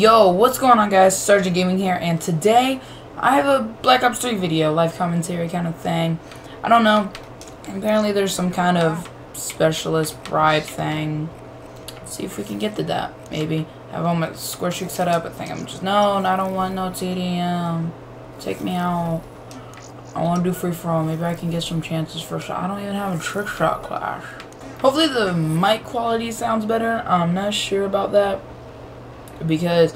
Yo, what's going on guys? Sergeant Gaming here, and today I have a Black Ops 3 video, live commentary kind of thing. I don't know. Apparently there's some kind of specialist bribe thing. Let's see if we can get to that, maybe. I have all my square shoot set up. I think I'm just, no, I don't want no TDM. Take me out. I want to do free for all. Maybe I can get some chances for shot. I don't even have a trick shot class. Hopefully the mic quality sounds better. I'm not sure about that because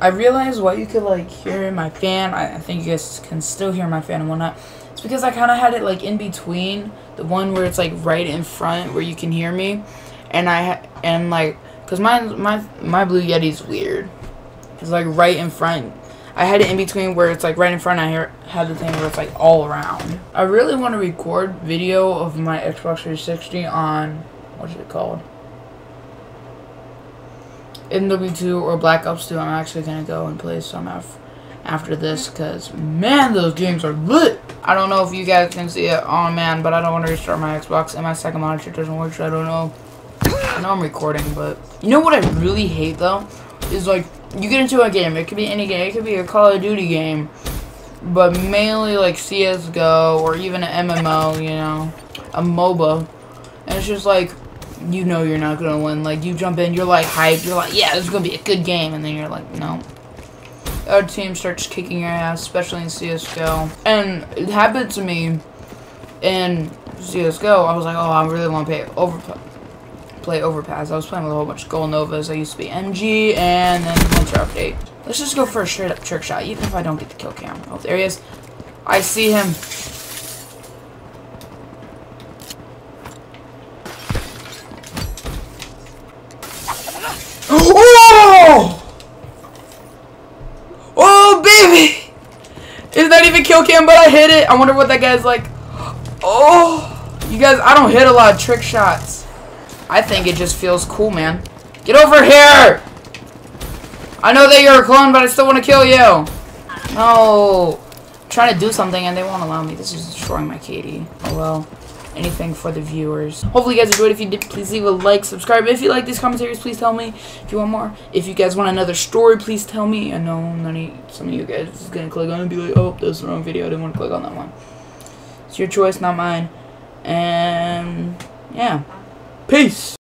I realized what you could like hear my fan. I, I think you guys can still hear my fan and whatnot. It's because I kind of had it like in between the one where it's like right in front where you can hear me, and I and like because my my my Blue Yeti's weird. It's like right in front. I had it in between where it's like right in front. I hear, had the thing where it's like all around. I really want to record video of my Xbox 360 on what is it called? MW2 or Black Ops 2, I'm actually going to go and play some af after this because, man, those games are lit. I don't know if you guys can see it. Oh, man, but I don't want to restart my Xbox and my second monitor doesn't work, so I don't know. I know I'm recording, but you know what I really hate, though? Is, like, you get into a game. It could be any game. It could be a Call of Duty game, but mainly, like, CSGO or even an MMO, you know, a MOBA. And it's just like, you know you're not gonna win. Like you jump in, you're like hyped, you're like, yeah, is gonna be a good game, and then you're like, no. Our team starts kicking your ass, especially in CS:GO, and it happened to me in CS:GO. I was like, oh, I really want to play over play Overpass. I was playing with a whole bunch of Gold Novas. I used to be MG, and then Winter Update. Let's just go for a straight up trick shot, even if I don't get the kill cam. Oh, there he is. I see him. Oh! Oh, baby! Is that even kill cam, but I hit it. I wonder what that guy's like. Oh! You guys, I don't hit a lot of trick shots. I think it just feels cool, man. Get over here! I know that you're a clone, but I still want to kill you. No. I'm trying to do something and they won't allow me. This is destroying my KD. Oh well anything for the viewers. Hopefully you guys enjoyed. If you did, please leave a like, subscribe. If you like these commentaries, please tell me. If you want more. If you guys want another story, please tell me. I know of, some of you guys is to click on and be like, oh, that's the wrong video. I didn't want to click on that one. It's your choice, not mine. And, yeah. Peace.